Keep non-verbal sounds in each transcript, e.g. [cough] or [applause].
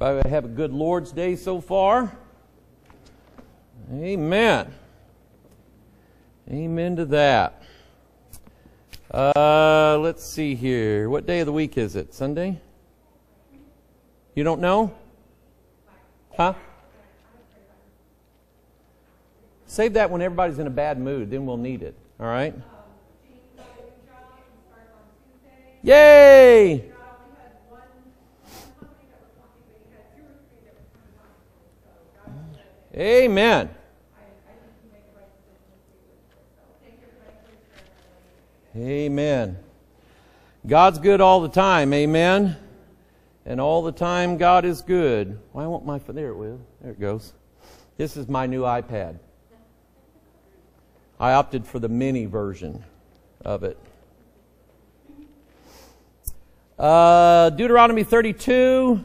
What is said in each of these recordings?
Everybody have a good Lord's Day so far? Amen. Amen to that. Uh, let's see here. What day of the week is it? Sunday? You don't know? Huh? Save that when everybody's in a bad mood, then we'll need it. All right? Yay! Amen. Amen. God's good all the time. Amen. And all the time, God is good. Why won't my there it will. There it goes. This is my new iPad. I opted for the mini version of it. Uh, Deuteronomy 32,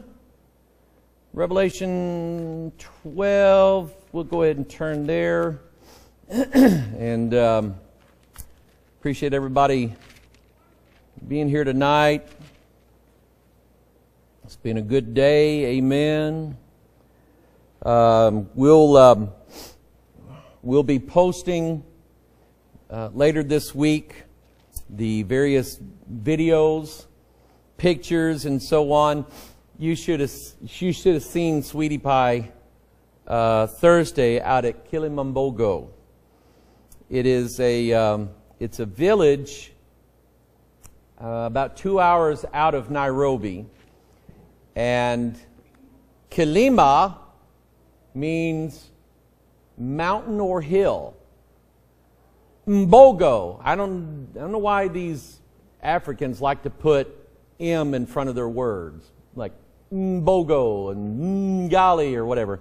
Revelation 12. We'll go ahead and turn there. [clears throat] and um, appreciate everybody being here tonight. It's been a good day. Amen. Um, we'll um, we'll be posting uh, later this week the various videos, pictures, and so on. You should have you should have seen Sweetie Pie uh, Thursday out at Kilimambogo. It is a um, it's a village uh, about two hours out of Nairobi, and Kilima means mountain or hill. Mbogo. I don't, I don't know why these Africans like to put M in front of their words, like Mbogo and Ngali or whatever.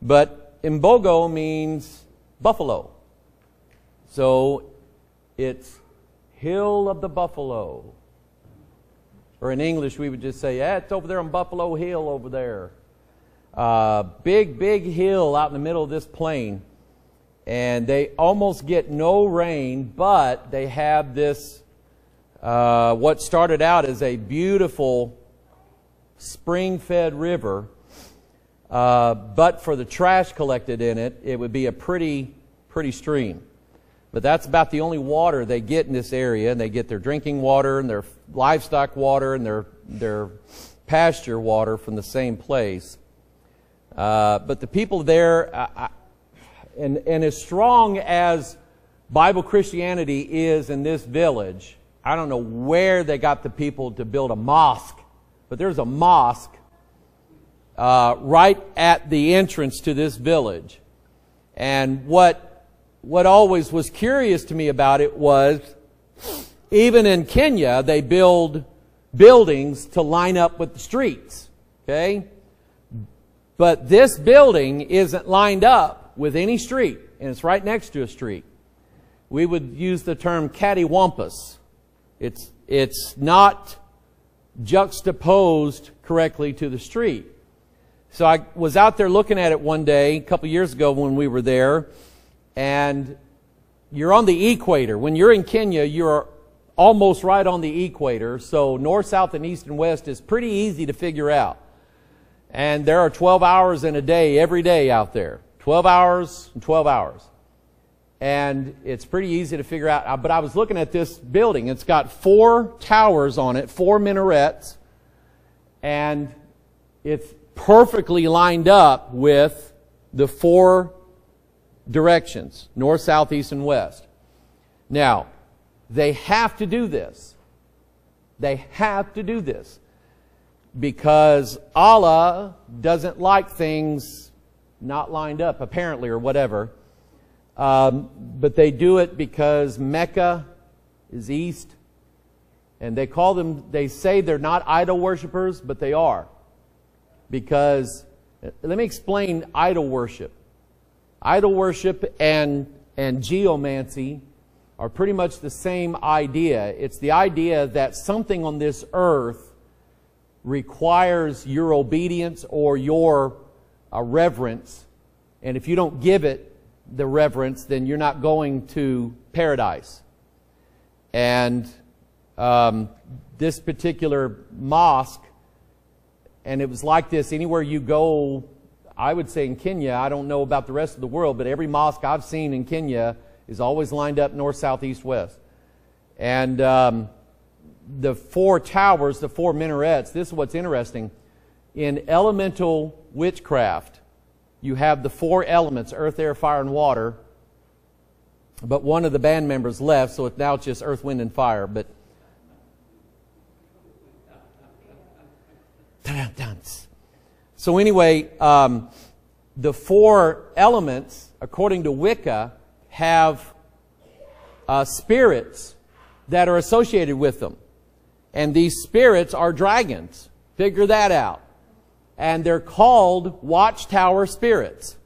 But Mbogo means buffalo. So it's Hill of the Buffalo. Or in English, we would just say, yeah, it's over there on Buffalo Hill over there. Uh, big, big hill out in the middle of this plain. And they almost get no rain, but they have this, uh, what started out as a beautiful spring fed river uh, but for the trash collected in it, it would be a pretty, pretty stream. But that's about the only water they get in this area, and they get their drinking water and their livestock water and their, their pasture water from the same place. Uh, but the people there, uh, and, and as strong as Bible Christianity is in this village, I don't know where they got the people to build a mosque, but there's a mosque uh, right at the entrance to this village. And what, what always was curious to me about it was, even in Kenya, they build buildings to line up with the streets. Okay? But this building isn't lined up with any street, and it's right next to a street. We would use the term cattywampus. It's, it's not juxtaposed correctly to the street. So I was out there looking at it one day, a couple years ago when we were there, and you're on the equator. When you're in Kenya, you're almost right on the equator, so north, south, and east and west is pretty easy to figure out. And there are 12 hours in a day every day out there. 12 hours and 12 hours. And it's pretty easy to figure out. But I was looking at this building. It's got four towers on it, four minarets, and it's perfectly lined up with the four directions north, south, east, and west. Now, they have to do this. They have to do this because Allah doesn't like things not lined up, apparently, or whatever. Um, but they do it because Mecca is east, and they call them, they say they're not idol worshippers, but they are because let me explain idol worship. Idol worship and, and geomancy are pretty much the same idea. It's the idea that something on this earth requires your obedience or your uh, reverence. And if you don't give it the reverence, then you're not going to paradise. And um, this particular mosque and it was like this anywhere you go. I would say in Kenya, I don't know about the rest of the world, but every mosque I've seen in Kenya is always lined up north, south, east, west. And um, the four towers, the four minarets, this is what's interesting. In elemental witchcraft, you have the four elements earth, air, fire, and water. But one of the band members left, so it's now it's just earth, wind, and fire. But [laughs] so anyway, um, the four elements, according to Wicca, have uh, spirits that are associated with them. And these spirits are dragons. Figure that out. And they're called watchtower spirits.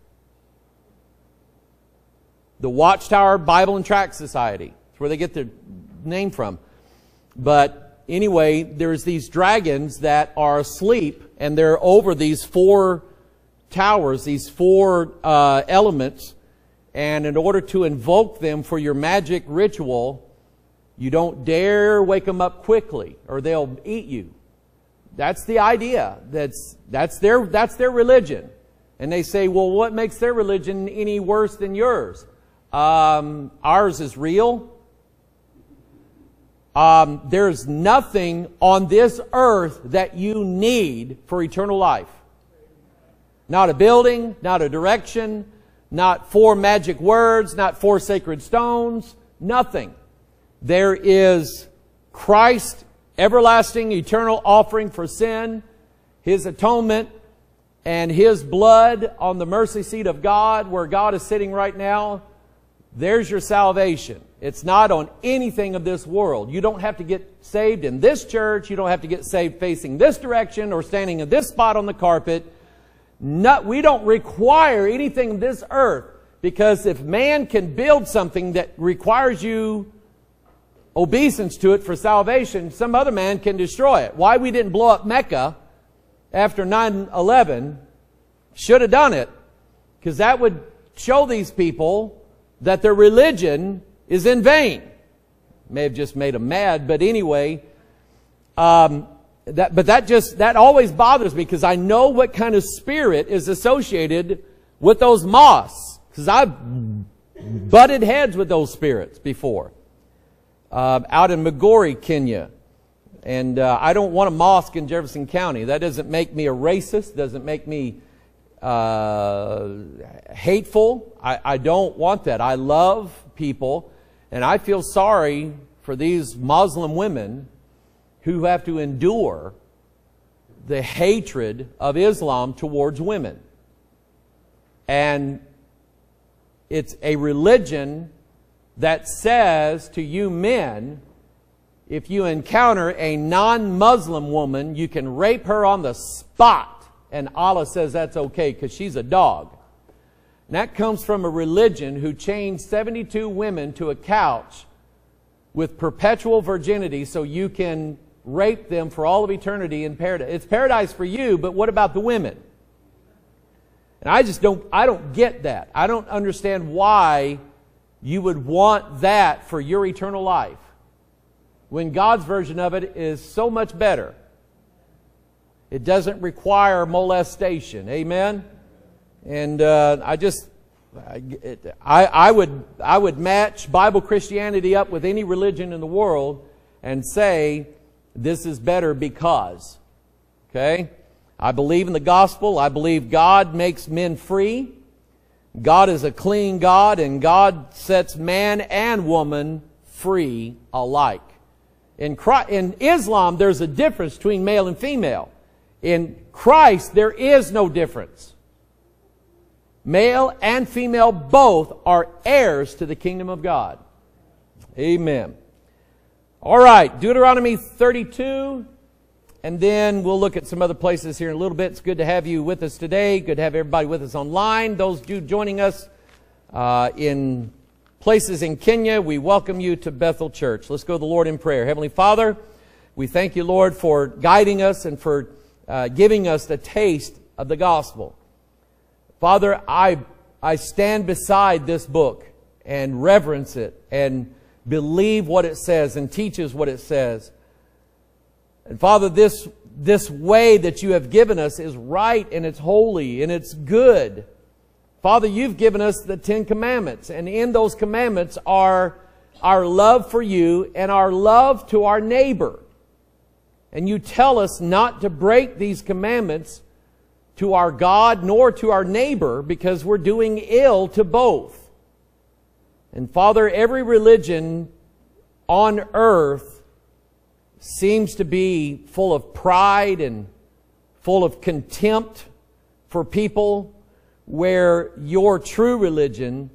The Watchtower Bible and Tract Society. That's where they get their name from. But anyway, there's these dragons that are asleep and they're over these four towers, these four uh, elements. And in order to invoke them for your magic ritual, you don't dare wake them up quickly or they'll eat you. That's the idea. That's, that's, their, that's their religion. And they say, well, what makes their religion any worse than yours? Um, ours is real. Um, there's nothing on this earth that you need for eternal life. Not a building, not a direction, not four magic words, not four sacred stones, nothing. There is Christ, everlasting, eternal offering for sin, His atonement, and His blood on the mercy seat of God, where God is sitting right now there's your salvation. It's not on anything of this world. You don't have to get saved in this church. You don't have to get saved facing this direction or standing in this spot on the carpet. No, we don't require anything of this earth because if man can build something that requires you obeisance to it for salvation, some other man can destroy it. Why we didn't blow up Mecca after 9-11 should have done it because that would show these people that their religion is in vain. May have just made them mad, but anyway, um, that, but that just, that always bothers me because I know what kind of spirit is associated with those mosques. Because I've butted heads with those spirits before. Uh, out in Migori, Kenya. And uh, I don't want a mosque in Jefferson County. That doesn't make me a racist, doesn't make me uh, hateful. I, I don't want that. I love people, and I feel sorry for these Muslim women who have to endure the hatred of Islam towards women. And it's a religion that says to you men, if you encounter a non-Muslim woman, you can rape her on the spot and Allah says that's okay because she's a dog. And that comes from a religion who chained 72 women to a couch with perpetual virginity so you can rape them for all of eternity in paradise. It's paradise for you, but what about the women? And I just don't, I don't get that. I don't understand why you would want that for your eternal life when God's version of it is so much better. It doesn't require molestation. Amen? And uh, I just, I, I, would, I would match Bible Christianity up with any religion in the world and say this is better because. Okay? I believe in the gospel. I believe God makes men free. God is a clean God and God sets man and woman free alike. In, Christ, in Islam, there's a difference between male and female. In Christ, there is no difference. Male and female both are heirs to the kingdom of God. Amen. All right, Deuteronomy 32, and then we'll look at some other places here in a little bit. It's good to have you with us today. Good to have everybody with us online. Those who joining us uh, in places in Kenya, we welcome you to Bethel Church. Let's go to the Lord in prayer. Heavenly Father, we thank you, Lord, for guiding us and for uh, giving us the taste of the gospel. Father, I, I stand beside this book and reverence it and believe what it says and teaches what it says. And Father, this, this way that you have given us is right and it's holy and it's good. Father, you've given us the Ten Commandments, and in those commandments are our love for you and our love to our neighbor. And you tell us not to break these commandments to our God nor to our neighbor because we're doing ill to both. And Father, every religion on earth seems to be full of pride and full of contempt for people where your true religion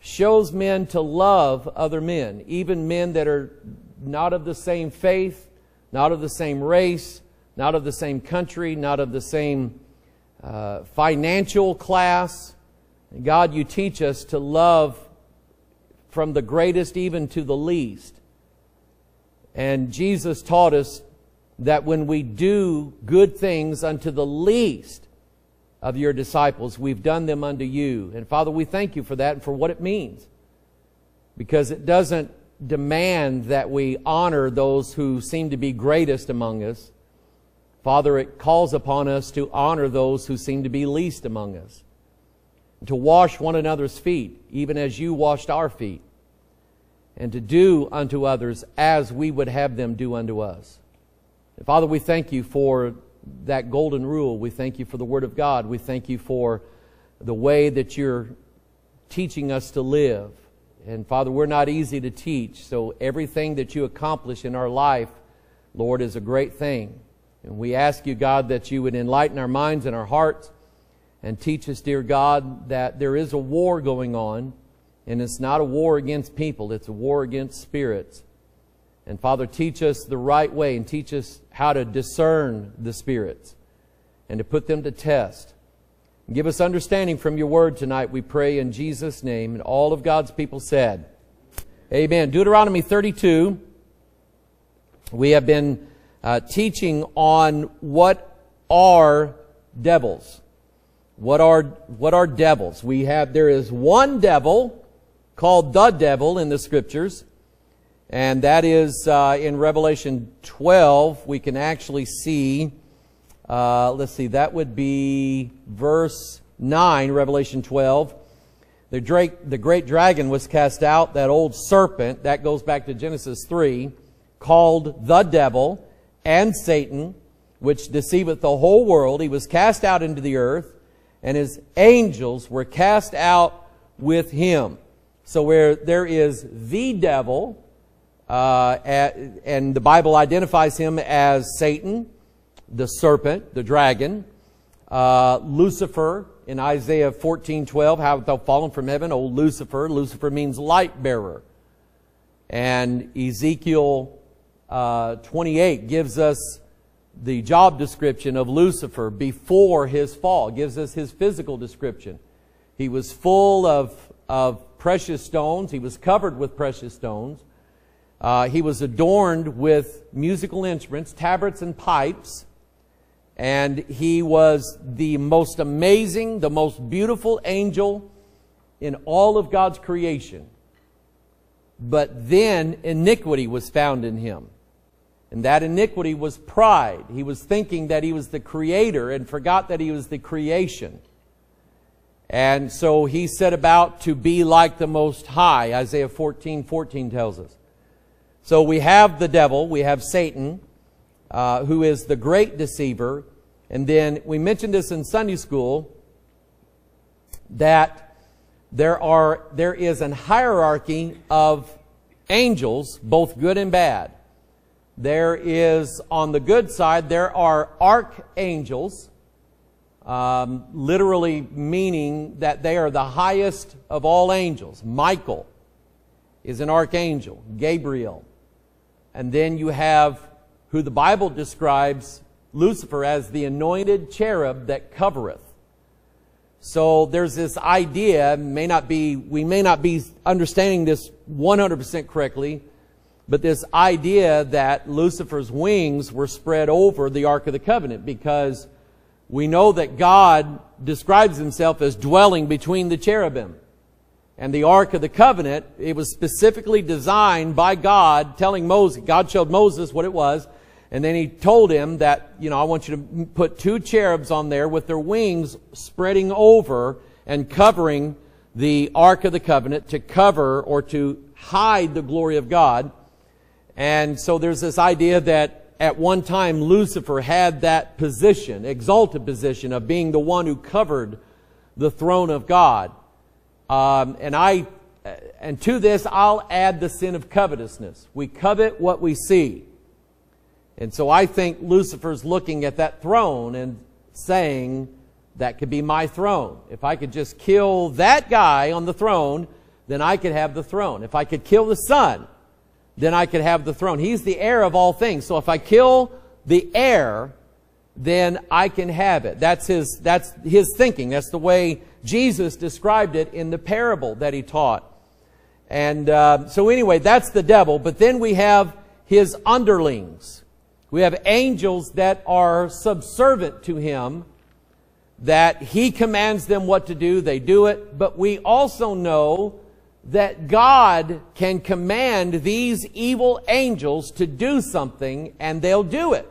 shows men to love other men, even men that are not of the same faith, not of the same race, not of the same country, not of the same uh, financial class. God, you teach us to love from the greatest even to the least. And Jesus taught us that when we do good things unto the least of your disciples, we've done them unto you. And Father, we thank you for that and for what it means. Because it doesn't demand that we honor those who seem to be greatest among us. Father, it calls upon us to honor those who seem to be least among us. To wash one another's feet, even as you washed our feet. And to do unto others as we would have them do unto us. And Father, we thank you for that golden rule. We thank you for the Word of God. We thank you for the way that you're teaching us to live. And Father, we're not easy to teach, so everything that you accomplish in our life, Lord, is a great thing. And we ask you, God, that you would enlighten our minds and our hearts and teach us, dear God, that there is a war going on, and it's not a war against people, it's a war against spirits. And Father, teach us the right way and teach us how to discern the spirits and to put them to test. Give us understanding from your word tonight, we pray in Jesus' name. And all of God's people said, Amen. Deuteronomy 32. We have been uh, teaching on what are devils. What are, what are devils? We have, there is one devil called the devil in the scriptures. And that is uh, in Revelation 12, we can actually see, uh, let's see, that would be verse 9, Revelation 12. The, Drake, the great dragon was cast out, that old serpent, that goes back to Genesis 3, called the devil and Satan, which deceiveth the whole world. He was cast out into the earth, and his angels were cast out with him. So where there is the devil, uh, and the Bible identifies him as Satan, the serpent, the dragon, uh, Lucifer in Isaiah 14, 12, how thou fallen from heaven, O Lucifer. Lucifer means light bearer. And Ezekiel uh, 28 gives us the job description of Lucifer before his fall, gives us his physical description. He was full of, of precious stones, he was covered with precious stones. Uh, he was adorned with musical instruments, tabrets and pipes, and he was the most amazing, the most beautiful angel in all of God's creation. But then iniquity was found in him. And that iniquity was pride. He was thinking that he was the creator and forgot that he was the creation. And so he set about to be like the Most High. Isaiah 14, 14 tells us. So we have the devil, we have Satan, uh, who is the great deceiver. And then we mentioned this in Sunday school that there are there is an hierarchy of angels, both good and bad. There is on the good side there are archangels, um, literally meaning that they are the highest of all angels. Michael is an archangel. Gabriel and then you have who the Bible describes Lucifer as the anointed cherub that covereth. So there's this idea, may not be, we may not be understanding this 100% correctly, but this idea that Lucifer's wings were spread over the Ark of the Covenant because we know that God describes himself as dwelling between the cherubim and the Ark of the Covenant, it was specifically designed by God, telling Moses, God showed Moses what it was, And then he told him that, you know, I want you to put two cherubs on there with their wings spreading over and covering the Ark of the Covenant to cover or to hide the glory of God. And so there's this idea that at one time Lucifer had that position, exalted position of being the one who covered the throne of God. Um, and I, and to this I'll add the sin of covetousness. We covet what we see. And so I think Lucifer's looking at that throne and saying, that could be my throne. If I could just kill that guy on the throne, then I could have the throne. If I could kill the son, then I could have the throne. He's the heir of all things. So if I kill the heir, then I can have it. That's his, that's his thinking. That's the way Jesus described it in the parable that he taught. And uh, so anyway, that's the devil. But then we have his underlings. We have angels that are subservient to him, that he commands them what to do, they do it. But we also know that God can command these evil angels to do something and they'll do it.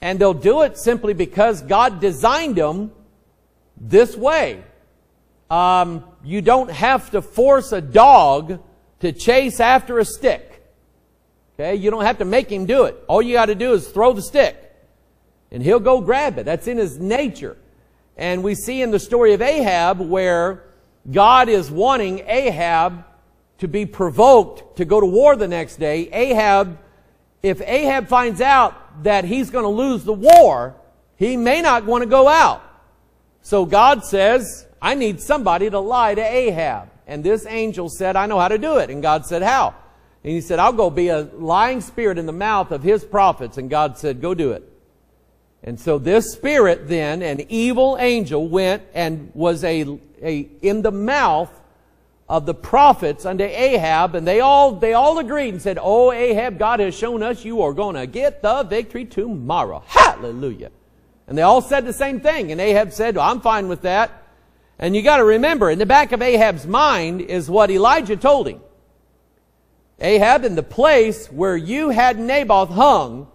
And they'll do it simply because God designed them this way. Um, you don't have to force a dog to chase after a stick. Okay, you don't have to make him do it. All you got to do is throw the stick and he'll go grab it. That's in his nature. And we see in the story of Ahab where God is wanting Ahab to be provoked to go to war the next day. Ahab, if Ahab finds out that he's going to lose the war, he may not want to go out. So God says, I need somebody to lie to Ahab. And this angel said, I know how to do it. And God said, how? And he said, I'll go be a lying spirit in the mouth of his prophets. And God said, go do it. And so this spirit then, an evil angel, went and was a, a in the mouth of the prophets unto Ahab, and they all they all agreed and said, Oh Ahab, God has shown us you are gonna get the victory tomorrow. Hallelujah. And they all said the same thing. And Ahab said, well, I'm fine with that. And you gotta remember, in the back of Ahab's mind is what Elijah told him. Ahab, in the place where you had Naboth hung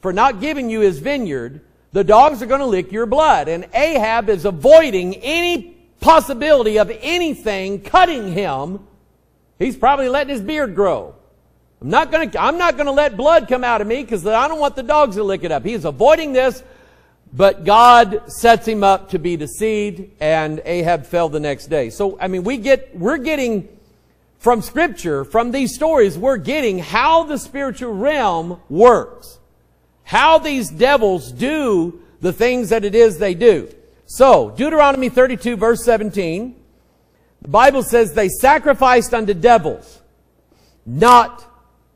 for not giving you his vineyard, the dogs are going to lick your blood. And Ahab is avoiding any possibility of anything cutting him. He's probably letting his beard grow. I'm not going to, I'm not going to let blood come out of me because I don't want the dogs to lick it up. He's avoiding this, but God sets him up to be deceived and Ahab fell the next day. So, I mean, we get, we're getting from Scripture, from these stories, we're getting how the spiritual realm works. How these devils do the things that it is they do. So, Deuteronomy 32 verse 17, the Bible says they sacrificed unto devils, not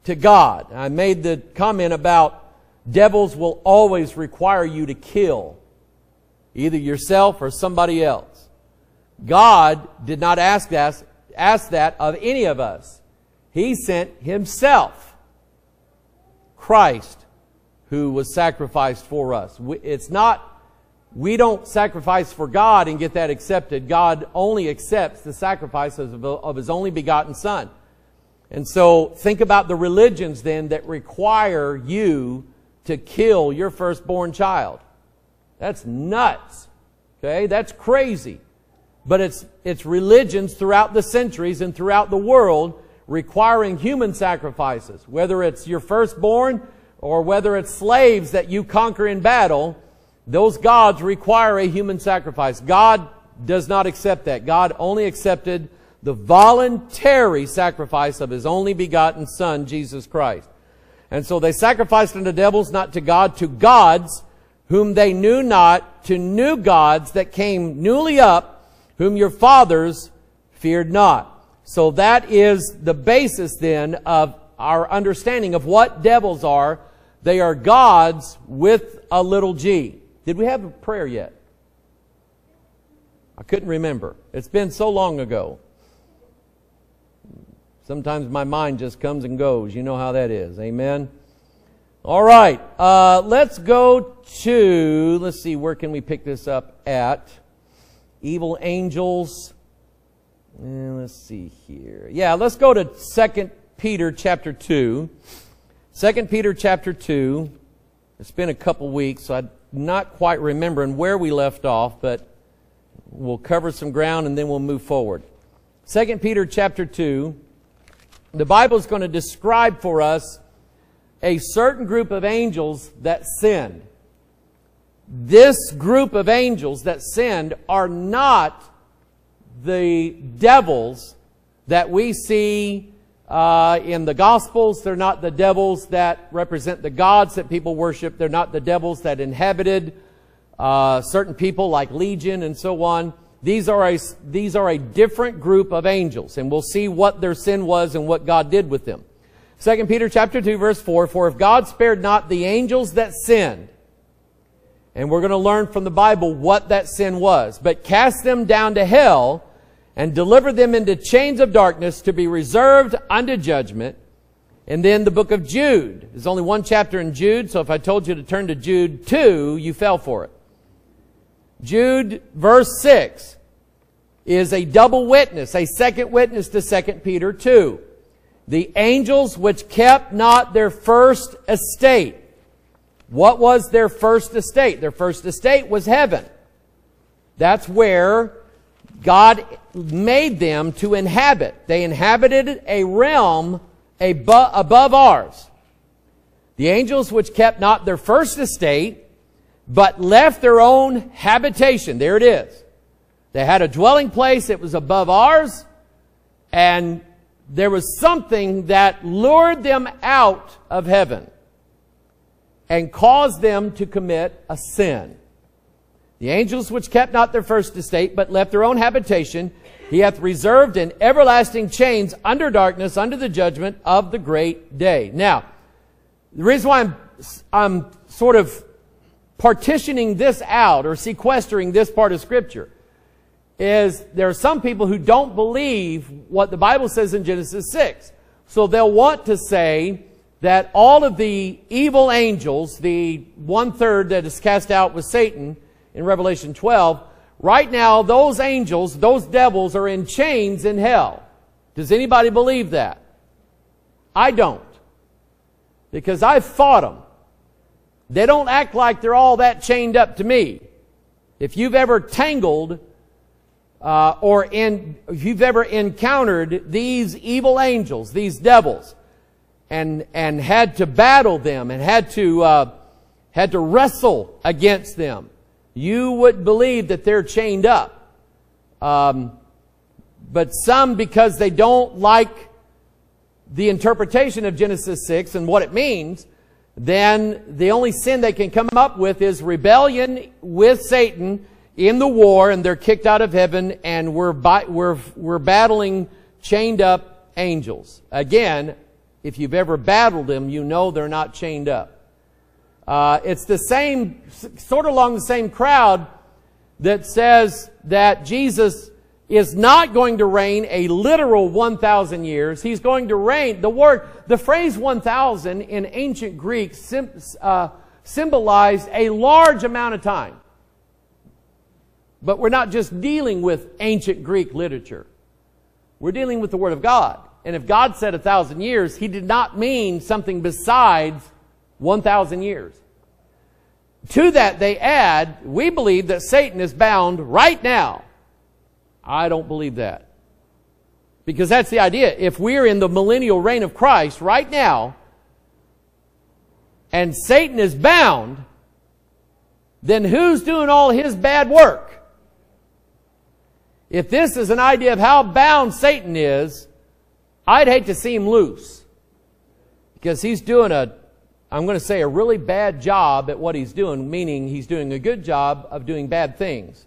to God. I made the comment about devils will always require you to kill either yourself or somebody else. God did not ask us, ask that of any of us. He sent Himself, Christ, who was sacrificed for us. It's not, we don't sacrifice for God and get that accepted. God only accepts the sacrifices of, of His only begotten Son. And so think about the religions then that require you to kill your firstborn child. That's nuts. Okay? That's crazy but it's, it's religions throughout the centuries and throughout the world requiring human sacrifices, whether it's your firstborn or whether it's slaves that you conquer in battle, those gods require a human sacrifice. God does not accept that. God only accepted the voluntary sacrifice of His only begotten Son, Jesus Christ. And so they sacrificed unto devils, not to God, to gods whom they knew not, to new gods that came newly up whom your fathers feared not. So that is the basis then of our understanding of what devils are. They are gods with a little g. Did we have a prayer yet? I couldn't remember. It's been so long ago. Sometimes my mind just comes and goes. You know how that is. Amen. All right. Uh, let's go to, let's see, where can we pick this up at? evil angels. And let's see here. Yeah, let's go to 2 Peter chapter 2. 2 Peter chapter 2. It's been a couple weeks, so I'm not quite remembering where we left off, but we'll cover some ground and then we'll move forward. 2 Peter chapter 2. The Bible is going to describe for us a certain group of angels that sinned. This group of angels that sinned are not the devils that we see uh, in the Gospels. They're not the devils that represent the gods that people worship. They're not the devils that inhabited uh, certain people like Legion and so on. These are, a, these are a different group of angels, and we'll see what their sin was and what God did with them. 2 Peter chapter 2 verse 4, For if God spared not the angels that sinned, and we're going to learn from the Bible what that sin was, but cast them down to hell, and delivered them into chains of darkness to be reserved unto judgment. And then the book of Jude. There's only one chapter in Jude, so if I told you to turn to Jude 2, you fell for it. Jude verse 6 is a double witness, a second witness to 2 Peter 2. The angels which kept not their first estate. What was their first estate? Their first estate was heaven. That's where God made them to inhabit. They inhabited a realm above ours. The angels which kept not their first estate, but left their own habitation. There it is. They had a dwelling place that was above ours, and there was something that lured them out of heaven and caused them to commit a sin. The angels which kept not their first estate, but left their own habitation, he hath reserved in everlasting chains under darkness, under the judgment of the great day. Now, the reason why I'm, I'm sort of partitioning this out or sequestering this part of scripture is there are some people who don't believe what the Bible says in Genesis 6. So they'll want to say that all of the evil angels, the one third that is cast out with Satan in Revelation 12, right now those angels, those devils are in chains in hell. Does anybody believe that? I don't. Because I've fought them. They don't act like they're all that chained up to me. If you've ever tangled uh, or in, if you've ever encountered these evil angels, these devils, and and had to battle them and had to uh, had to wrestle against them, you would believe that they're chained up. Um, but some, because they don't like the interpretation of Genesis 6 and what it means, then the only sin they can come up with is rebellion with Satan in the war, and they're kicked out of heaven, and we're, we're, we're battling chained up angels. Again, if you've ever battled them, you know they're not chained up. Uh, it's the same, sort of along the same crowd that says that Jesus is not going to reign a literal 1,000 years. He's going to reign. The word, the phrase 1,000 in ancient Greek uh, symbolized a large amount of time. But we're not just dealing with ancient Greek literature. We're dealing with the Word of God. And if God said a thousand years, He did not mean something besides 1,000 years. To that they add, we believe that Satan is bound right now I don't believe that. Because that's the idea. If we're in the millennial reign of Christ right now, and Satan is bound, then who's doing all his bad work? If this is an idea of how bound Satan is, I'd hate to see him loose. Because he's doing a, I'm going to say, a really bad job at what he's doing, meaning he's doing a good job of doing bad things.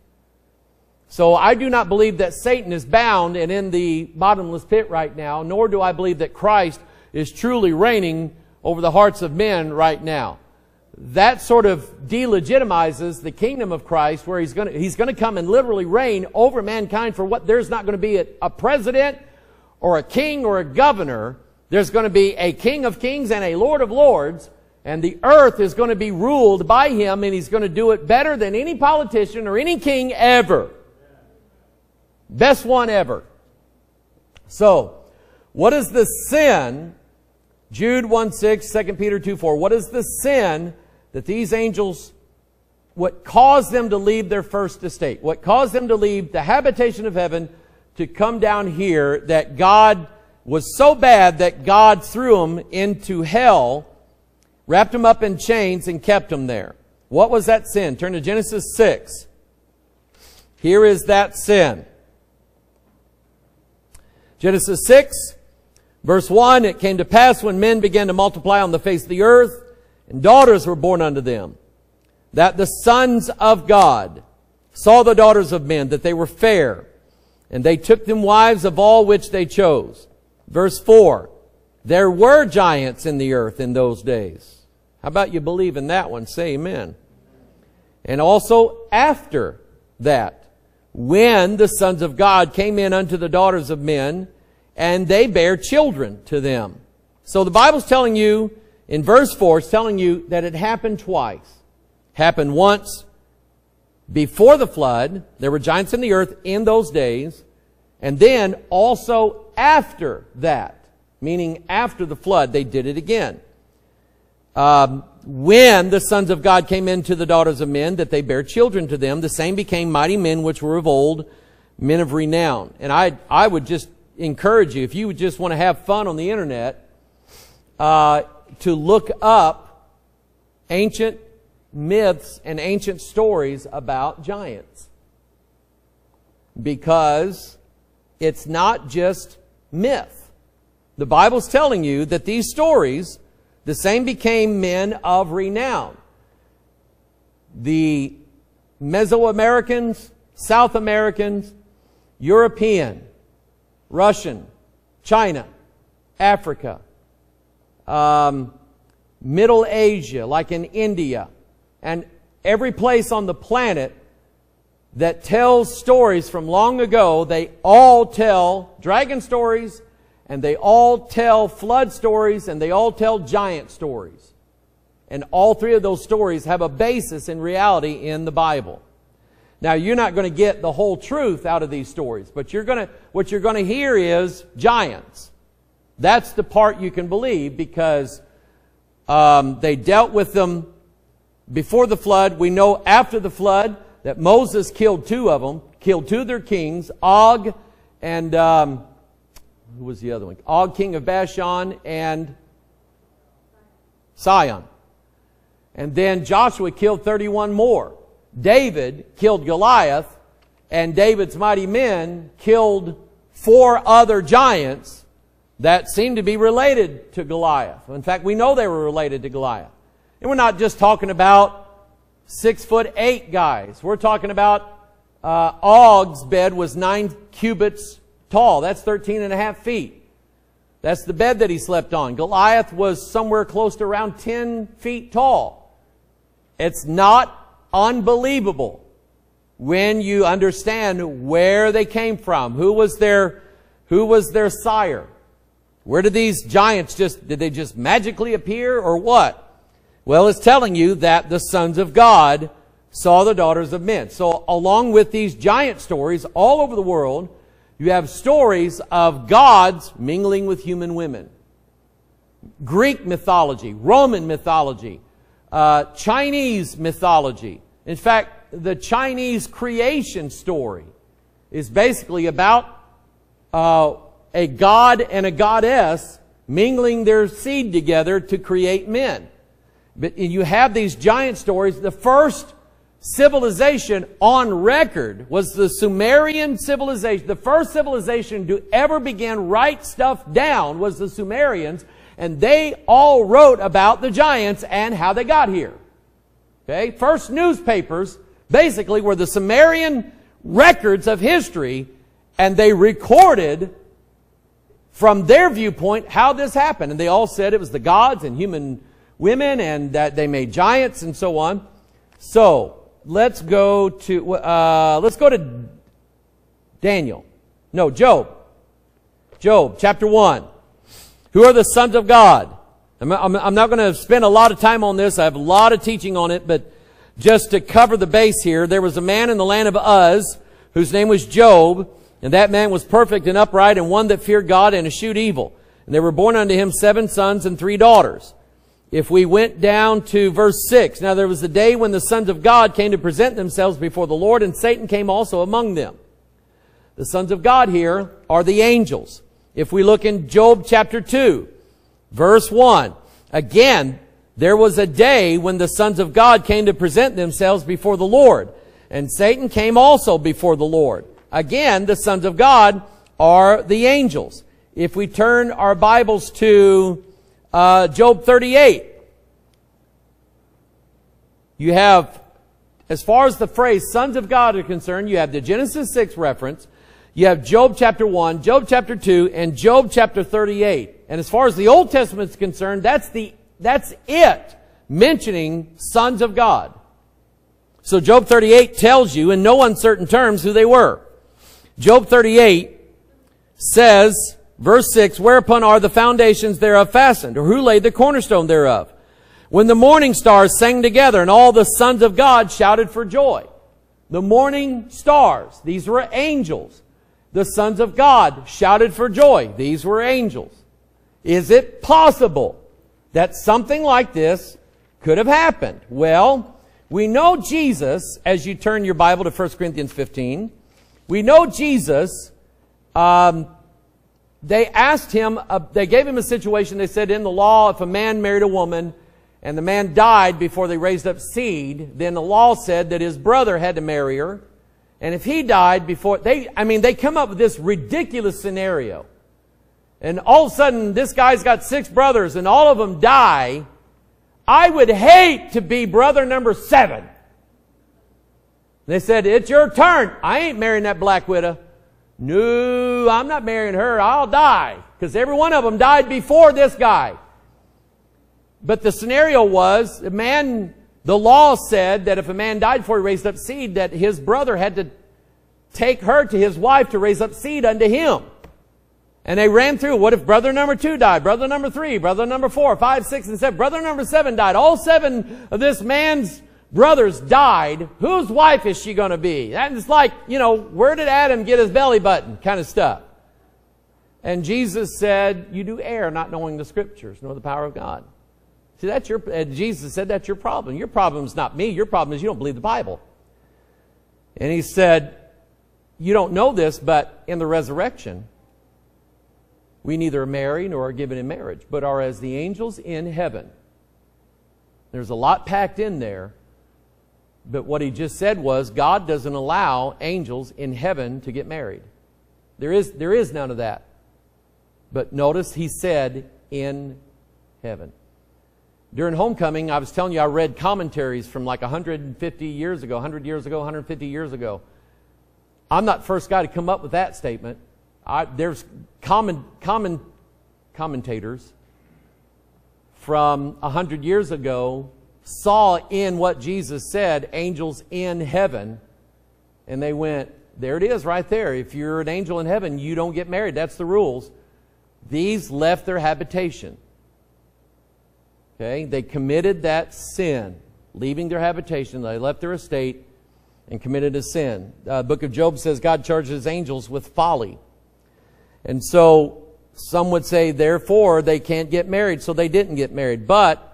So I do not believe that Satan is bound and in the bottomless pit right now, nor do I believe that Christ is truly reigning over the hearts of men right now. That sort of delegitimizes the kingdom of Christ where he's going to, he's going to come and literally reign over mankind for what there's not going to be a, a president or a king or a governor. There's going to be a king of kings and a lord of lords and the earth is going to be ruled by him and he's going to do it better than any politician or any king ever. Best one ever. So, what is the sin Jude 1 6, 2 Peter 2 4. What is the sin that these angels, what caused them to leave their first estate? What caused them to leave the habitation of heaven to come down here that God was so bad that God threw him into hell, wrapped him up in chains, and kept him there? What was that sin? Turn to Genesis 6. Here is that sin. Genesis 6, verse 1, It came to pass when men began to multiply on the face of the earth, and daughters were born unto them, that the sons of God saw the daughters of men, that they were fair, and they took them wives of all which they chose. Verse 4, There were giants in the earth in those days. How about you believe in that one? Say amen. And also after that, when the sons of God came in unto the daughters of men, and they bare children to them. So the Bible's telling you, in verse 4, it's telling you that it happened twice. Happened once before the flood. There were giants in the earth in those days. And then also after that, meaning after the flood, they did it again. Um, when the sons of God came into the daughters of men, that they bear children to them, the same became mighty men which were of old, men of renown. And I, I would just encourage you, if you would just want to have fun on the internet, uh, to look up ancient myths and ancient stories about giants. Because it's not just myth. The Bible's telling you that these stories the same became men of renown. The Mesoamericans, South Americans, European, Russian, China, Africa, um, Middle Asia, like in India, and every place on the planet that tells stories from long ago, they all tell dragon stories and they all tell flood stories and they all tell giant stories. And all three of those stories have a basis in reality in the Bible. Now, you're not going to get the whole truth out of these stories, but you're going to, what you're going to hear is giants. That's the part you can believe because um, they dealt with them before the flood. We know after the flood that Moses killed two of them, killed two of their kings, Og and um, who was the other one? Og, king of Bashan, and Sihon. And then Joshua killed 31 more. David killed Goliath, and David's mighty men killed four other giants that seemed to be related to Goliath. In fact, we know they were related to Goliath. And we're not just talking about six foot eight guys. We're talking about uh, Og's bed was nine cubits tall. That's 13 and a half feet. That's the bed that he slept on. Goliath was somewhere close to around 10 feet tall. It's not unbelievable when you understand where they came from. Who was their, who was their sire? Where did these giants just, did they just magically appear or what? Well, it's telling you that the sons of God saw the daughters of men. So along with these giant stories all over the world, you have stories of gods mingling with human women. Greek mythology, Roman mythology, uh, Chinese mythology. In fact, the Chinese creation story is basically about uh, a god and a goddess mingling their seed together to create men. But you have these giant stories. The first civilization on record was the Sumerian civilization. The first civilization to ever begin write stuff down was the Sumerians, and they all wrote about the giants and how they got here. Okay? First newspapers basically were the Sumerian records of history, and they recorded from their viewpoint how this happened. And they all said it was the gods and human women and that they made giants and so on. So, let's go to, uh, let's go to Daniel. No, Job. Job, chapter 1. Who are the sons of God? I'm, I'm, I'm not going to spend a lot of time on this. I have a lot of teaching on it, but just to cover the base here, there was a man in the land of Uz whose name was Job, and that man was perfect and upright and one that feared God and eschewed evil. And there were born unto him seven sons and three daughters. If we went down to verse 6, now there was a day when the sons of God came to present themselves before the Lord, and Satan came also among them. The sons of God here are the angels. If we look in Job chapter 2, verse 1, again, there was a day when the sons of God came to present themselves before the Lord, and Satan came also before the Lord. Again, the sons of God are the angels. If we turn our Bibles to uh, Job 38. You have, as far as the phrase sons of God are concerned, you have the Genesis 6 reference, you have Job chapter 1, Job chapter 2, and Job chapter 38. And as far as the Old Testament is concerned, that's the, that's it, mentioning sons of God. So Job 38 tells you in no uncertain terms who they were. Job 38 says, Verse 6, whereupon are the foundations thereof fastened, or who laid the cornerstone thereof? When the morning stars sang together and all the sons of God shouted for joy. The morning stars, these were angels. The sons of God shouted for joy. These were angels. Is it possible that something like this could have happened? Well, we know Jesus, as you turn your Bible to 1 Corinthians 15, we know Jesus um, they asked him, uh, they gave him a situation. They said, in the law, if a man married a woman and the man died before they raised up seed, then the law said that his brother had to marry her. And if he died before, they, I mean, they come up with this ridiculous scenario. And all of a sudden, this guy's got six brothers and all of them die. I would hate to be brother number seven. They said, it's your turn. I ain't marrying that black widow. No, I'm not marrying her. I'll die. Because every one of them died before this guy. But the scenario was, a man, the law said that if a man died before he raised up seed, that his brother had to take her to his wife to raise up seed unto him. And they ran through, what if brother number two died, brother number three, brother number four, five, six, and seven, brother number seven died. All seven of this man's brothers died, whose wife is she going to be? That's like, you know, where did Adam get his belly button kind of stuff. And Jesus said, you do err not knowing the scriptures nor the power of God. See, that's your, Jesus said that's your problem. Your problem is not me. Your problem is you don't believe the Bible. And he said, you don't know this, but in the resurrection, we neither marry nor are given in marriage, but are as the angels in heaven. There's a lot packed in there, but what he just said was God doesn't allow angels in heaven to get married. There is, there is none of that. But notice he said in heaven. During homecoming, I was telling you I read commentaries from like 150 years ago, 100 years ago, 150 years ago. I'm not the first guy to come up with that statement. I, there's common, common commentators from 100 years ago saw in what Jesus said angels in heaven, and they went, there it is right there. If you're an angel in heaven, you don't get married. That's the rules. These left their habitation. Okay? They committed that sin, leaving their habitation. They left their estate and committed a sin. Uh, book of Job says God charges angels with folly. And so some would say, therefore, they can't get married, so they didn't get married. But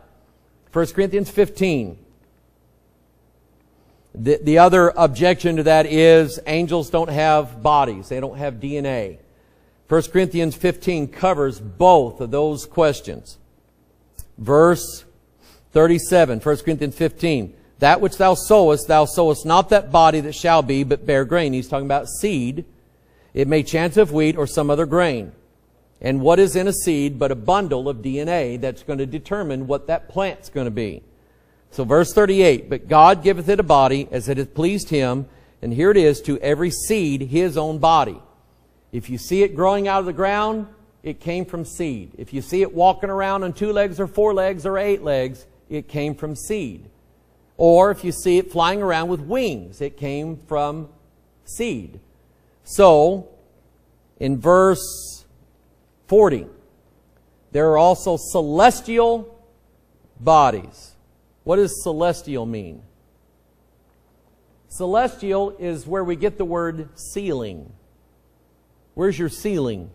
1 Corinthians 15. The, the other objection to that is angels don't have bodies. They don't have DNA. 1 Corinthians 15 covers both of those questions. Verse 37, 1 Corinthians 15. That which thou sowest, thou sowest not that body that shall be, but bare grain. He's talking about seed. It may chance of wheat or some other grain. And what is in a seed but a bundle of DNA that's going to determine what that plant's going to be. So verse 38, but God giveth it a body as it hath pleased him, and here it is, to every seed his own body. If you see it growing out of the ground, it came from seed. If you see it walking around on two legs or four legs or eight legs, it came from seed. Or if you see it flying around with wings, it came from seed. So, in verse 40. There are also celestial bodies. What does celestial mean? Celestial is where we get the word ceiling. Where's your ceiling?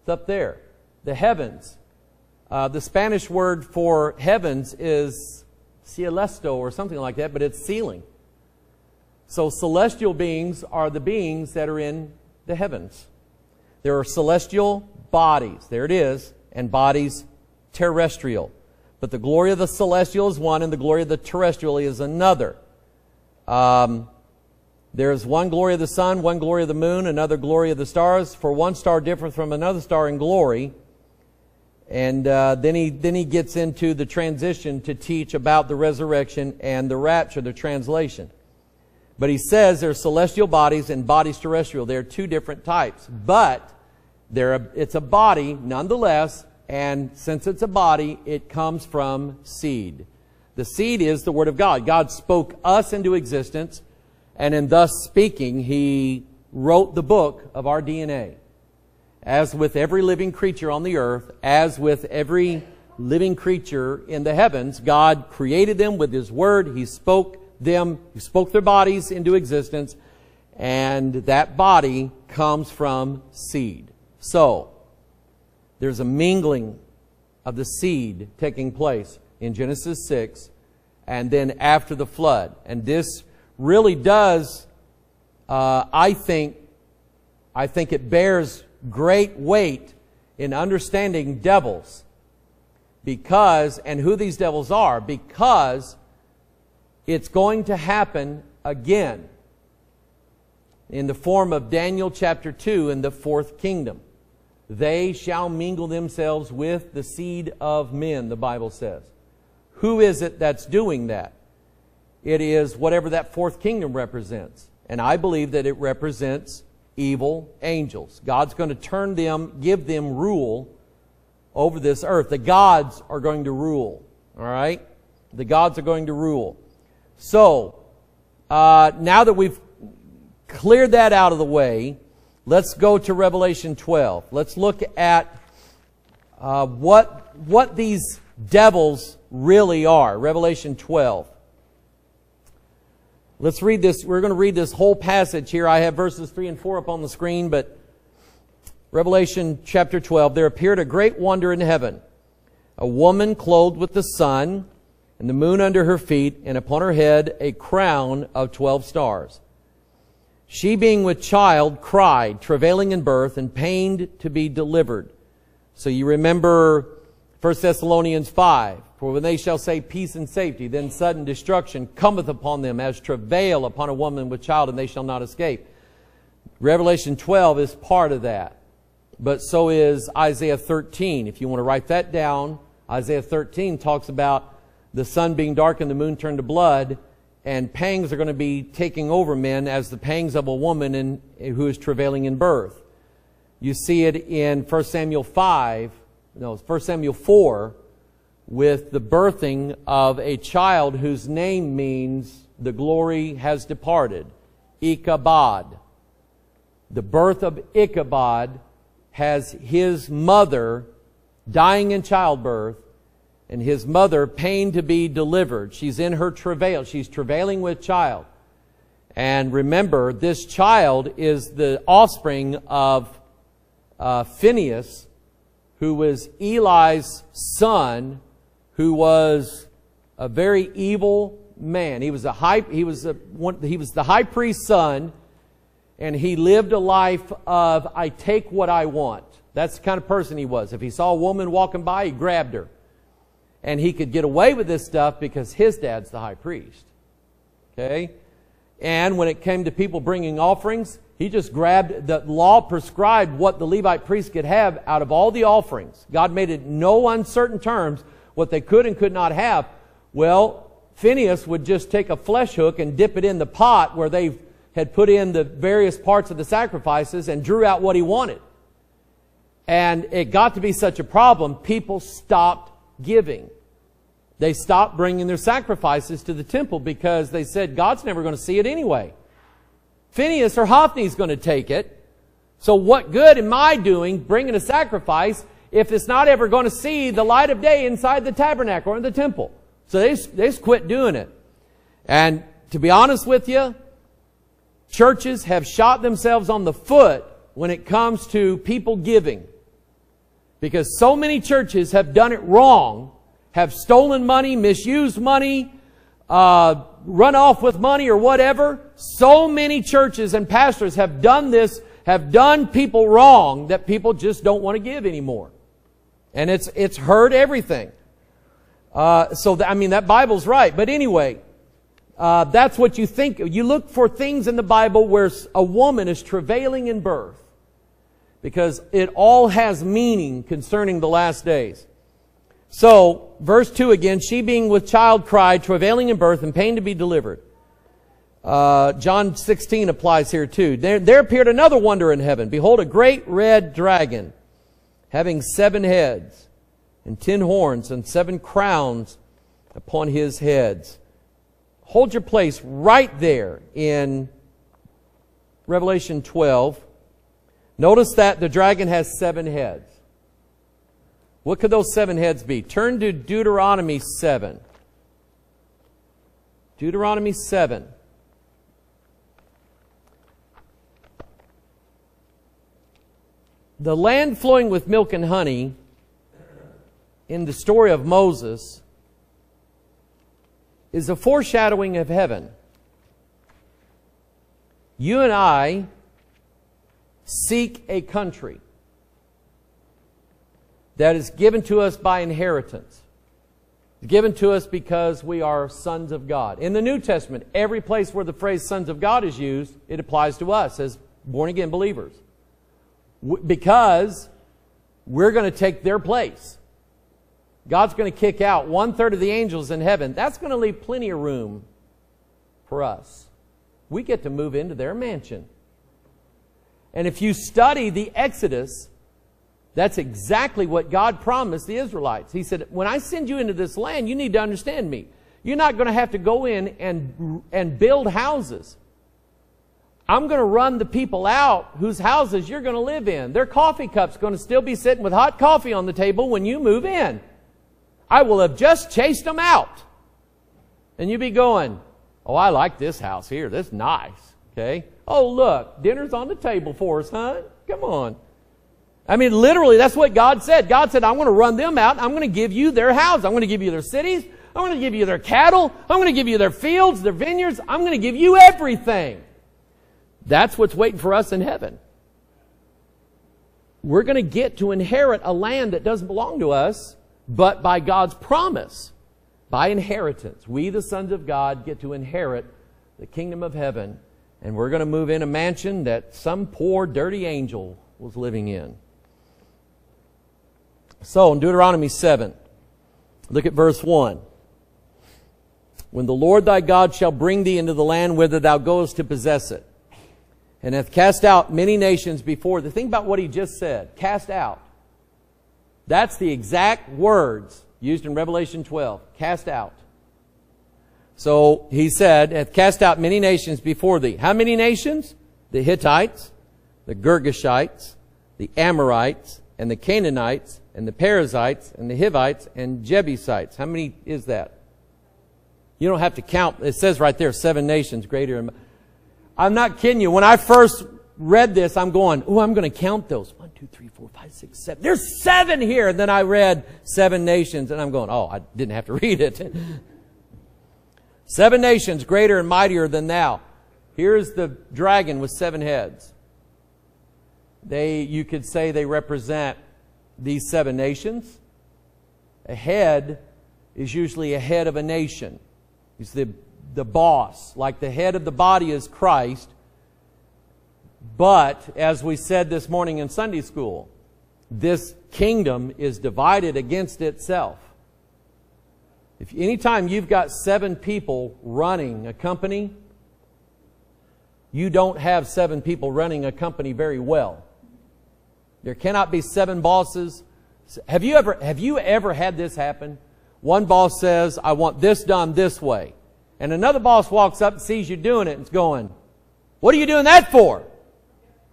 It's up there. The heavens. Uh, the Spanish word for heavens is cielesto or something like that, but it's ceiling. So celestial beings are the beings that are in the heavens. There are celestial bodies. There it is. And bodies terrestrial. But the glory of the celestial is one and the glory of the terrestrial is another. Um, there is one glory of the sun, one glory of the moon, another glory of the stars. For one star different from another star in glory. And uh, then he then he gets into the transition to teach about the resurrection and the rapture, the translation. But he says there are celestial bodies and bodies terrestrial. There are two different types. But a, it's a body nonetheless, and since it's a body, it comes from seed. The seed is the Word of God. God spoke us into existence, and in thus speaking, He wrote the book of our DNA. As with every living creature on the earth, as with every living creature in the heavens, God created them with His Word. He spoke them, He spoke their bodies into existence, and that body comes from seed. So, there's a mingling of the seed taking place in Genesis 6 and then after the flood. And this really does, uh, I think, I think it bears great weight in understanding devils because, and who these devils are, because it's going to happen again in the form of Daniel chapter 2 in the fourth kingdom. They shall mingle themselves with the seed of men, the Bible says. Who is it that's doing that? It is whatever that fourth kingdom represents. And I believe that it represents evil angels. God's going to turn them, give them rule over this earth. The gods are going to rule. All right? The gods are going to rule. So, uh, now that we've cleared that out of the way, let's go to Revelation 12. Let's look at uh, what, what these devils really are. Revelation 12. Let's read this. We're going to read this whole passage here. I have verses 3 and 4 up on the screen, but Revelation chapter 12. There appeared a great wonder in heaven. A woman clothed with the sun and the moon under her feet, and upon her head a crown of twelve stars. She, being with child, cried, travailing in birth, and pained to be delivered. So you remember 1 Thessalonians 5. For when they shall say peace and safety, then sudden destruction cometh upon them as travail upon a woman with child, and they shall not escape. Revelation 12 is part of that. But so is Isaiah 13. If you want to write that down, Isaiah 13 talks about the sun being dark and the moon turned to blood, and pangs are going to be taking over men as the pangs of a woman in, who is travailing in birth. You see it in 1 Samuel 5, no, 1 Samuel 4, with the birthing of a child whose name means the glory has departed, Ichabod. The birth of Ichabod has his mother dying in childbirth and his mother pained to be delivered. She's in her travail. She's travailing with child. And remember, this child is the offspring of uh, Phineas, who was Eli's son, who was a very evil man. He was a high, he was a, one, he was the high priest's son, and he lived a life of I take what I want. That's the kind of person he was. If he saw a woman walking by, he grabbed her. And he could get away with this stuff because his dad's the high priest. Okay? And when it came to people bringing offerings, he just grabbed, the law prescribed what the Levite priest could have out of all the offerings. God made it no uncertain terms what they could and could not have. Well, Phineas would just take a flesh hook and dip it in the pot where they had put in the various parts of the sacrifices and drew out what he wanted. And it got to be such a problem, people stopped giving. They stopped bringing their sacrifices to the temple because they said, God's never going to see it anyway. Phineas or Hophni's going to take it. So what good am I doing bringing a sacrifice if it's not ever going to see the light of day inside the tabernacle or in the temple? So they, they just quit doing it. And to be honest with you, churches have shot themselves on the foot when it comes to people giving. Because so many churches have done it wrong, have stolen money, misused money, uh, run off with money or whatever. So many churches and pastors have done this, have done people wrong that people just don't want to give anymore. And it's, it's hurt everything. Uh, so, th- I mean, that Bible's right. But anyway, uh, that's what you think. You look for things in the Bible where a woman is travailing in birth because it all has meaning concerning the last days. So, verse 2 again, she being with child cried, travailing in birth and pain to be delivered. Uh, John 16 applies here too. There, there appeared another wonder in heaven. Behold, a great red dragon having seven heads and ten horns and seven crowns upon his heads. Hold your place right there in Revelation 12. Notice that the dragon has seven heads. What could those seven heads be? Turn to Deuteronomy 7. Deuteronomy 7. The land flowing with milk and honey in the story of Moses is a foreshadowing of heaven. You and I seek a country that is given to us by inheritance. given to us because we are sons of God. In the New Testament, every place where the phrase sons of God is used, it applies to us as born again believers. Because we're going to take their place. God's going to kick out one third of the angels in heaven. That's going to leave plenty of room for us. We get to move into their mansion. And if you study the Exodus, that's exactly what God promised the Israelites. He said, when I send you into this land, you need to understand me. You're not going to have to go in and, and build houses. I'm going to run the people out whose houses you're going to live in. Their coffee cup's going to still be sitting with hot coffee on the table when you move in. I will have just chased them out. And you be going, oh, I like this house here. This is nice. Okay. Oh, look, dinner's on the table for us, huh? Come on. I mean, literally, that's what God said. God said, I'm going to run them out. I'm going to give you their house. I'm going to give you their cities. I'm going to give you their cattle. I'm going to give you their fields, their vineyards. I'm going to give you everything. That's what's waiting for us in heaven. We're going to get to inherit a land that doesn't belong to us but by God's promise, by inheritance. We, the sons of God, get to inherit the kingdom of heaven, and we're going to move in a mansion that some poor, dirty angel was living in. So, in Deuteronomy 7, look at verse 1. When the Lord thy God shall bring thee into the land whither thou goest to possess it, and hath cast out many nations before thee. Think about what he just said. Cast out. That's the exact words used in Revelation 12. Cast out. So he said, hath cast out many nations before thee. How many nations? The Hittites, the Girgashites, the Amorites, and the Canaanites, and the Perizzites, and the Hivites, and Jebusites. How many is that? You don't have to count. It says right there, seven nations greater. Than... I'm not kidding you. When I first read this, I'm going, oh, I'm going to count those One, two, three, four, five, six, seven. There's seven here. And then I read seven nations, and I'm going, oh, I didn't have to [laughs] read it. Seven nations greater and mightier than thou. Here's the dragon with seven heads. They, you could say they represent these seven nations. A head is usually a head of a nation. He's the, the boss. Like the head of the body is Christ, but, as we said this morning in Sunday school, this kingdom is divided against itself. If anytime you've got seven people running a company, you don't have seven people running a company very well. There cannot be seven bosses. Have you ever, have you ever had this happen? One boss says, I want this done this way. And another boss walks up and sees you doing it and is going, what are you doing that for?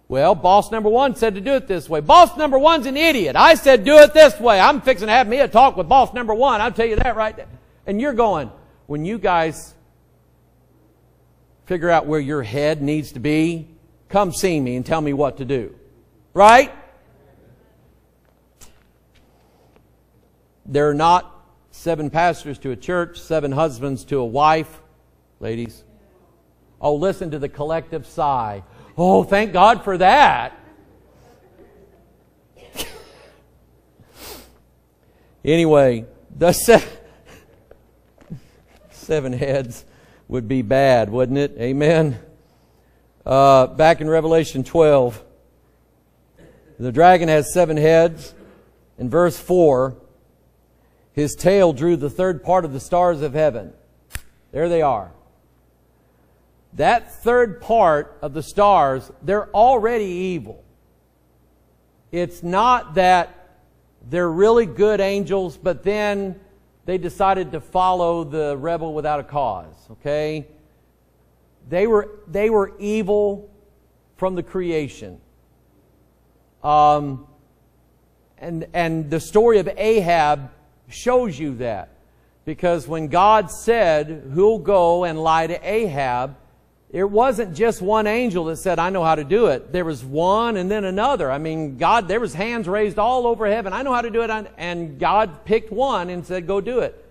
Well, boss number one said to do it this way. Boss number one's an idiot. I said do it this way. I'm fixing to have me a talk with boss number one. I'll tell you that right there. And you're going, when you guys figure out where your head needs to be, come see me and tell me what to do. Right? There are not seven pastors to a church, seven husbands to a wife. Ladies. Oh, listen to the collective sigh. Oh, thank God for that. [laughs] anyway, the [laughs] se- seven heads would be bad, wouldn't it? Amen. Uh, back in Revelation 12, the dragon has seven heads. In verse 4, his tail drew the third part of the stars of heaven. There they are. That third part of the stars, they're already evil. It's not that they're really good angels, but then they decided to follow the rebel without a cause, okay? They were, they were evil from the creation. Um, and, and the story of Ahab shows you that. Because when God said, Who'll go and lie to Ahab, it wasn't just one angel that said, I know how to do it. There was one and then another. I mean, God, there was hands raised all over heaven. I know how to do it. And God picked one and said, Go do it.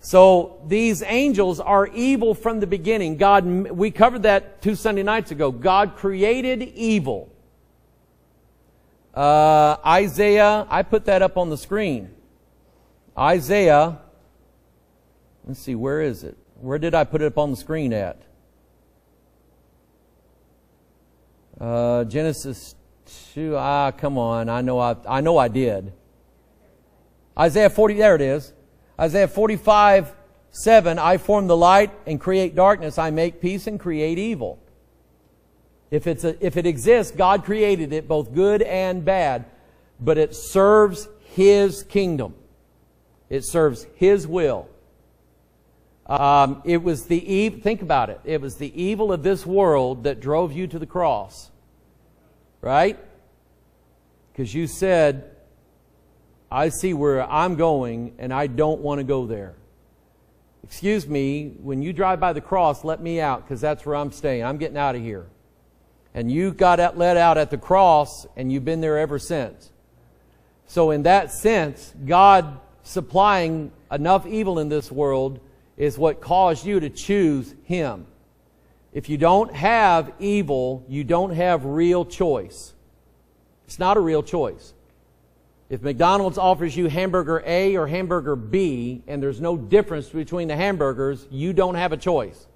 So these angels are evil from the beginning. God, we covered that two Sunday nights ago. God created evil. Uh, Isaiah, I put that up on the screen. Isaiah, let's see, where is it? Where did I put it up on the screen at? Uh, Genesis 2, ah, come on, I know I, I know I did. Isaiah 40, there it is. Isaiah 45, 7, I form the light and create darkness. I make peace and create evil. If, it's a, if it exists, God created it, both good and bad, but it serves His kingdom. It serves His will. Um, it was the evil, think about it. It was the evil of this world that drove you to the cross. Right? Because you said, I see where I'm going and I don't want to go there. Excuse me, when you drive by the cross, let me out because that's where I'm staying. I'm getting out of here. And you got let out at the cross and you've been there ever since. So in that sense, God supplying enough evil in this world is what caused you to choose Him. If you don't have evil, you don't have real choice. It's not a real choice. If McDonald's offers you hamburger A or hamburger B, and there's no difference between the hamburgers, you don't have a choice.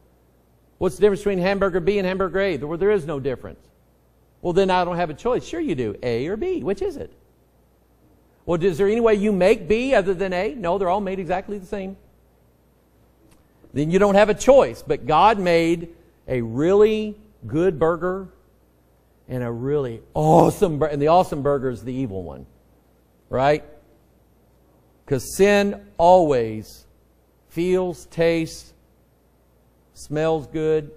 What's the difference between hamburger B and hamburger A? Well, there is no difference. Well, then I don't have a choice. Sure, you do. A or B. Which is it? Well, is there any way you make B other than A? No, they're all made exactly the same. Then you don't have a choice. But God made a really good burger and a really awesome burger. And the awesome burger is the evil one. Right? Because sin always feels, tastes, smells good.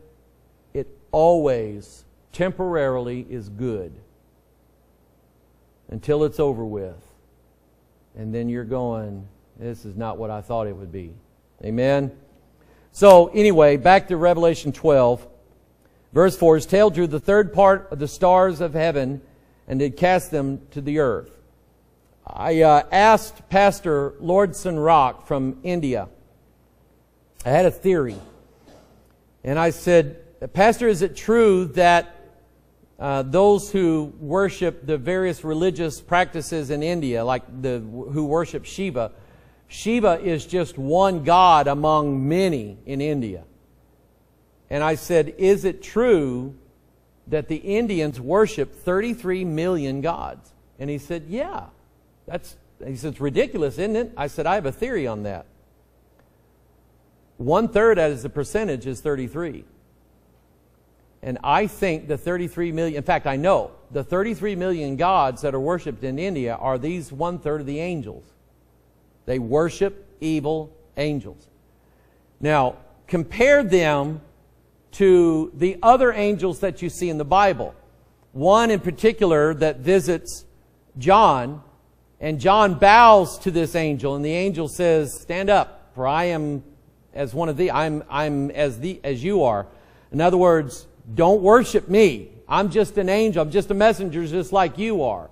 It always, temporarily, is good until it's over with and then you're going, this is not what I thought it would be. Amen? So, anyway, back to Revelation 12. Verse 4 His tail drew the third part of the stars of heaven and did cast them to the earth. I uh, asked Pastor Lordson Rock from India. I had a theory. And I said, Pastor, is it true that uh, those who worship the various religious practices in India, like the who worship Shiva, Shiva is just one god among many in India. And I said, Is it true that the Indians worship 33 million gods? And he said, Yeah. That's, he said, It's ridiculous, isn't it? I said, I have a theory on that. One third as a percentage is 33. And I think the 33 million, in fact, I know the 33 million gods that are worshiped in India are these one third of the angels. They worship evil angels. Now, compare them to the other angels that you see in the Bible. One in particular that visits John, and John bows to this angel, and the angel says, Stand up, for I am as one of thee, I'm, I'm as, the, as you are. In other words, don't worship me. I'm just an angel. I'm just a messenger just like you are.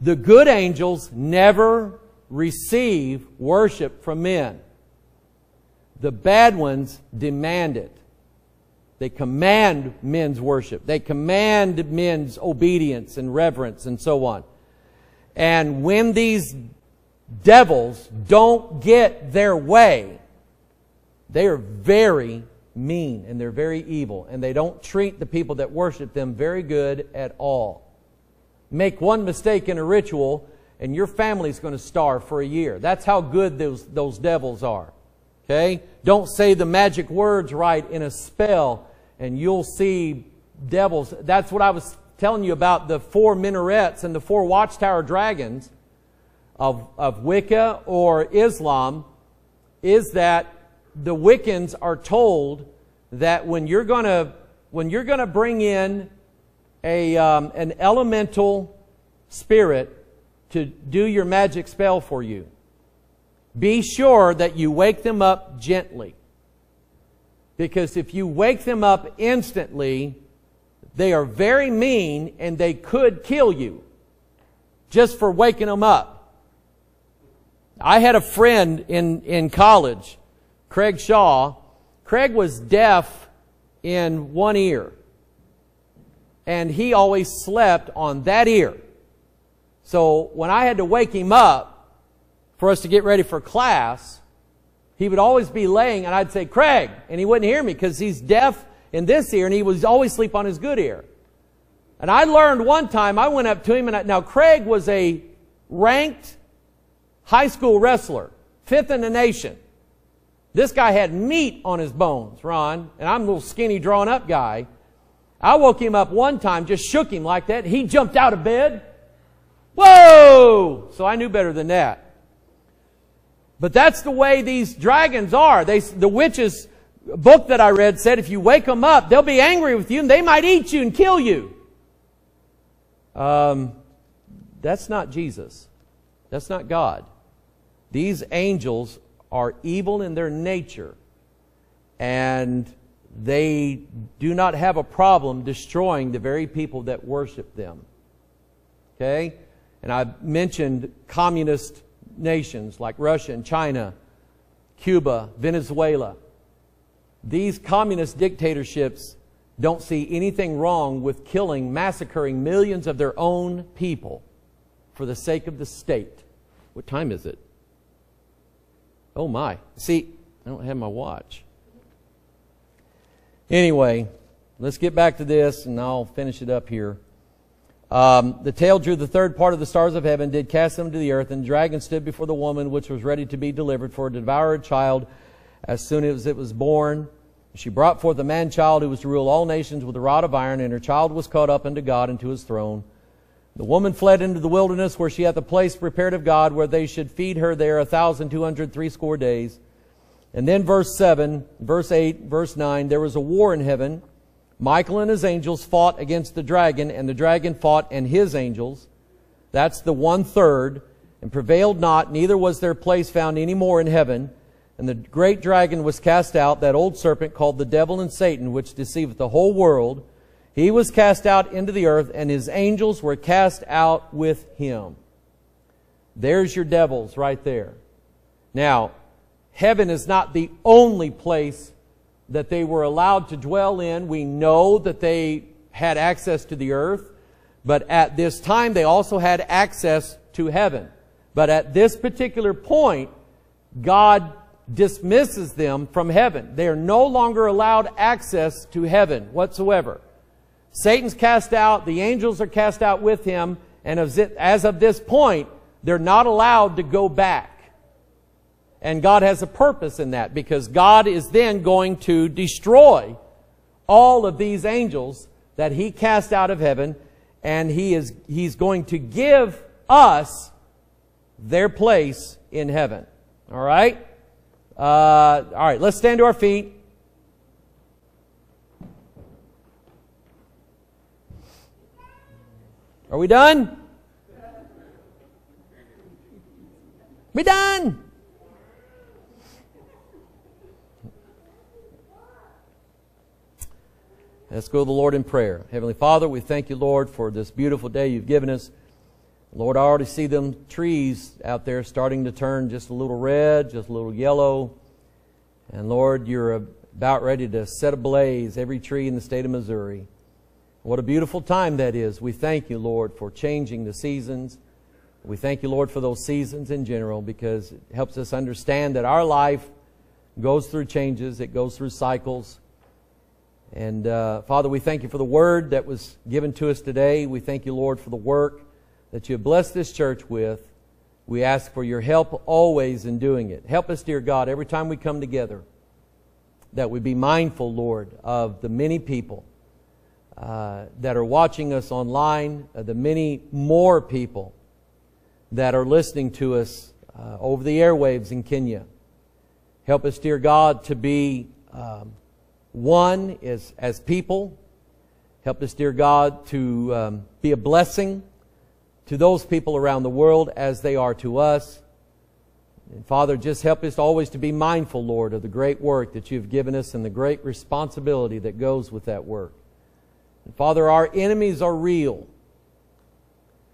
The good angels never receive worship from men. The bad ones demand it. They command men's worship. They command men's obedience and reverence and so on. And when these devils don't get their way, they are very mean and they're very evil and they don't treat the people that worship them very good at all. Make one mistake in a ritual and your family's going to starve for a year. That's how good those, those devils are. Okay? Don't say the magic words right in a spell and you'll see devils. That's what I was telling you about the four minarets and the four watchtower dragons of, of Wicca or Islam is that the Wiccans are told that when you're going to when you're going to bring in a um, an elemental spirit to do your magic spell for you, be sure that you wake them up gently. Because if you wake them up instantly, they are very mean and they could kill you just for waking them up. I had a friend in, in college, Craig Shaw. Craig was deaf in one ear. And he always slept on that ear. So when I had to wake him up for us to get ready for class, he would always be laying and I'd say, Craig, and he wouldn't hear me because he's deaf in this ear and he was always sleep on his good ear. And I learned one time, I went up to him and I, now Craig was a ranked high school wrestler, fifth in the nation. This guy had meat on his bones, Ron, and I'm a little skinny, drawn up guy. I woke him up one time, just shook him like that. He jumped out of bed. Whoa! So I knew better than that. But that's the way these dragons are. They, the witches book that I read said if you wake them up, they'll be angry with you and they might eat you and kill you. Um, that's not Jesus. That's not God. These angels are evil in their nature and they do not have a problem destroying the very people that worship them. Okay? And I mentioned communist nations like Russia and China, Cuba, Venezuela. These communist dictatorships don't see anything wrong with killing, massacring millions of their own people for the sake of the state. What time is it? Oh my. See, I don't have my watch. Anyway, let's get back to this and I'll finish it up here. Um, the tail drew the third part of the stars of heaven, did cast them to the earth, and the dragon stood before the woman which was ready to be delivered for a child as soon as it was born. She brought forth a man child who was to rule all nations with a rod of iron, and her child was caught up unto God and to his throne. The woman fled into the wilderness where she hath a place prepared of God where they should feed her there a thousand two hundred threescore days. And then verse 7, verse 8, verse 9, there was a war in heaven. Michael and his angels fought against the dragon, and the dragon fought and his angels. That's the one third, and prevailed not, neither was their place found any more in heaven. And the great dragon was cast out, that old serpent called the devil and Satan, which deceiveth the whole world. He was cast out into the earth, and his angels were cast out with him. There's your devils right there. Now, heaven is not the only place that they were allowed to dwell in. We know that they had access to the earth, but at this time they also had access to heaven. But at this particular point, God dismisses them from heaven. They are no longer allowed access to heaven whatsoever. Satan's cast out, the angels are cast out with him, and as of this point, they're not allowed to go back. And God has a purpose in that because God is then going to destroy all of these angels that he cast out of heaven and he is, he's going to give us their place in heaven. All right? Uh, all right, let's stand to our feet. Are we done? We done? Let's go to the Lord in prayer. Heavenly Father, we thank you, Lord, for this beautiful day you've given us. Lord, I already see them trees out there starting to turn just a little red, just a little yellow. And Lord, you're about ready to set ablaze every tree in the state of Missouri. What a beautiful time that is. We thank you, Lord, for changing the seasons. We thank you, Lord, for those seasons in general because it helps us understand that our life goes through changes, it goes through cycles. And uh, Father, we thank you for the word that was given to us today. We thank you, Lord, for the work that you have blessed this church with. We ask for your help always in doing it. Help us, dear God, every time we come together, that we be mindful, Lord, of the many people uh, that are watching us online, uh, the many more people that are listening to us uh, over the airwaves in Kenya. Help us, dear God, to be um, one is as people. Help us, dear God, to um, be a blessing to those people around the world as they are to us. And Father, just help us always to be mindful, Lord, of the great work that you've given us and the great responsibility that goes with that work. And Father, our enemies are real.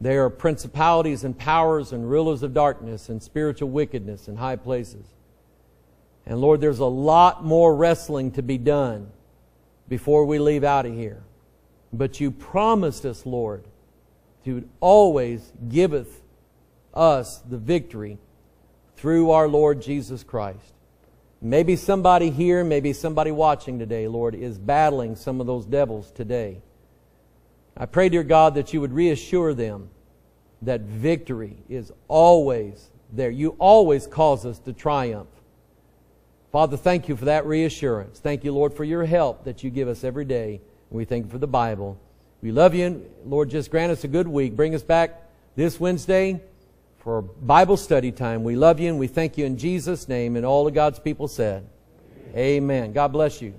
They are principalities and powers and rulers of darkness and spiritual wickedness in high places. And Lord, there's a lot more wrestling to be done before we leave out of here. But you promised us, Lord, to always giveth us the victory through our Lord Jesus Christ. Maybe somebody here, maybe somebody watching today, Lord, is battling some of those devils today. I pray, dear God, that you would reassure them that victory is always there. You always cause us to triumph. Father, thank you for that reassurance. Thank you, Lord, for your help that you give us every day. we thank you for the Bible. We love you. Lord, just grant us a good week. Bring us back this Wednesday for Bible study time. We love you and we thank you in Jesus' name. And all of God's people said, Amen. Amen. God bless you.